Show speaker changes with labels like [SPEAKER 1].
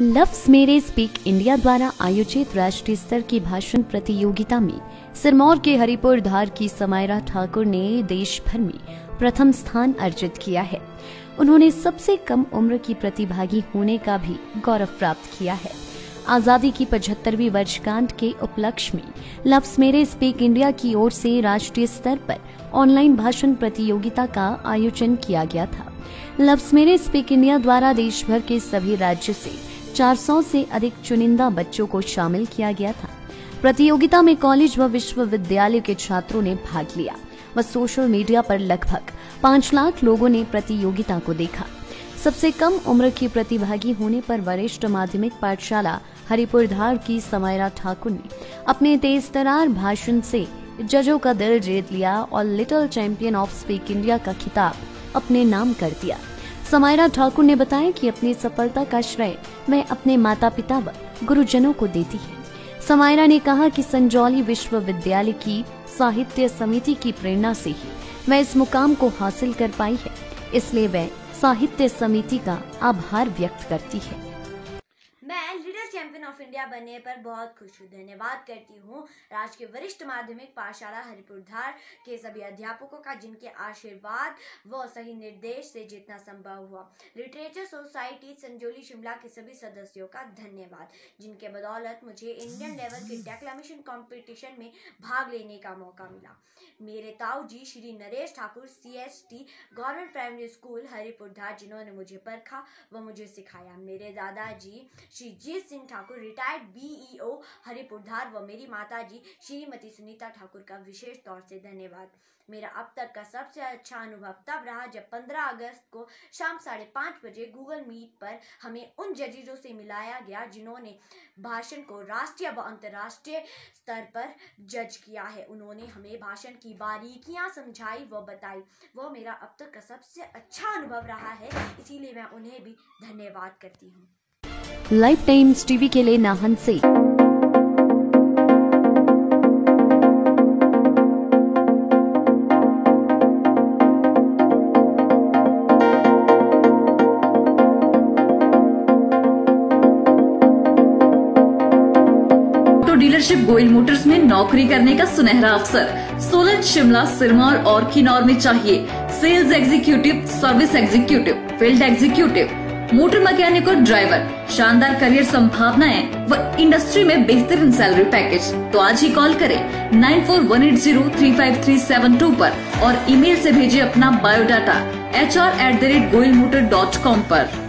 [SPEAKER 1] लफ्स मेरे speak India द्वारा आयोजित राष्ट्रीय स्तर की भाषण प्रतियोगिता में सिरमौर के हरिपुर धार की समायरा ठाकुर ने देश भर में प्रथम स्थान अर्जित किया है। उन्होंने सबसे कम उम्र की प्रतिभागी होने का भी गौरव प्राप्त किया है। आज़ादी की पचहत्तरवीं वर्षगांठ के उपलक्ष्य में लफ्स मेरे स्पीक इंडिया की ओर से राष्ट्रीय स्तर पर ऑनलाइन भाषण प्रतियोगिता का आयोजन किया गया था। लफ्स मेरे स्पीक इंडिया द्वारा देश भर के सभी राज्य से 400 से अधिक चुनिंदा बच्चों को शामिल किया गया था। प्रतियोगिता में कॉलेज व विश्वविद्यालय के छात्रों ने भाग लिया। व सोशल मीडिया पर लगभग पाँच लाख लोगों ने प्रतियोगिता को देखा। सबसे कम उम्र की प्रतिभागी होने पर वरिष्ठ माध्यमिक पाठशाला हरिपुर धार की समायरा ठाकुर ने अपने तेज तरार भाषण से जजों का दिल जीत लिया और little champion of speak India का खिताब अपने नाम कर दिया। समायरा ठाकुर ने बताया कि अपनी सफलता का श्रेय मैं अपने माता पिता व गुरुजनों को देती है। समायरा ने कहा कि संजौली विश्वविद्यालय की साहित्य समिति की प्रेरणा से ही वह इस मुकाम को हासिल कर पाई है। इसलिए वह साहित्य समिति का आभार व्यक्त करती है।
[SPEAKER 2] ऑफ़ इंडिया बनने पर बहुत खुश हूँ। धन्यवाद करती हूँ राजकीय वरिष्ठ माध्यमिक पाठशाला हरिपुर धार के सभी अध्यापकों का, जिनके आशीर्वाद व सही निर्देश से जितना संभव हुआ। लिटरेचर सोसाइटी संजोली शिमला के सभी सदस्यों का धन्यवाद, जिनके बदौलत मुझे इंडियन लेवल के डेक्लामेशन कॉम्पिटिशन में भाग लेने का मौका मिला। मेरे ताऊ जी Shri Naresh Thakur C S T government primary school Haripur Dhar, जिन्होंने मुझे परखा व मुझे सिखाया। मेरे दादाजी श्री जीत सिंह ठाकुर रिटायर्ड बीईओ हरिपुरधार व मेरी माता जी श्रीमती सुनीता ठाकुर का विशेष तौर से धन्यवाद। मेरा अब तक का सबसे अच्छा अनुभव तब रहा जब 15 अगस्त को शाम साढ़े पाँच बजे गूगल मीट पर हमें उन जजीरों से मिलाया गया जिन्होंने भाषण को राष्ट्रीय व अंतर्राष्ट्रीय स्तर पर जज किया है। उन्होंने हमें भाषण की बारीकियाँ समझाई व बताई। वो मेरा अब तक का सबसे अच्छा अनुभव रहा है, इसीलिए मैं उन्हें भी धन्यवाद करती हूँ।
[SPEAKER 1] लाइफ टाइम्स टीवी के लिए नाहन से
[SPEAKER 3] डीलरशिप गोयल मोटर्स में नौकरी करने का सुनहरा अवसर। सोलन, शिमला, सिरमौर और किन्नौर में चाहिए। Sales executive, service executive, field executive. Motor mechanic और ड्राइवर, शानदार करियर संभावनाएँ व इंडस्ट्री में बेहतरीन सैलरी पैकेज तो आज ही कॉल करें nine four one eight zero three five three seven two आरोप और ईमेल से भेजिए अपना biodata H R at the rate Goyal motor dot com आरोप